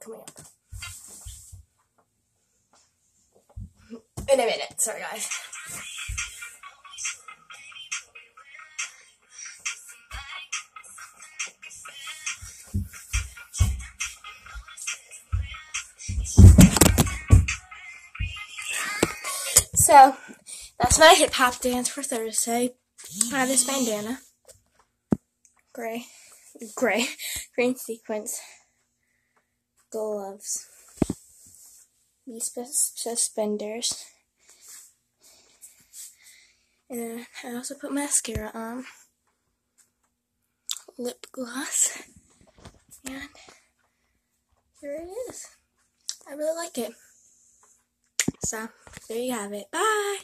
command. In a minute, sorry guys. So, that's my hip hop dance for Thursday. I have this bandana. Gray. Gray. Green sequence. Gloves. These suspenders. And then I also put mascara on. Lip gloss. And here it is. I really like it. So, there you have it. Bye!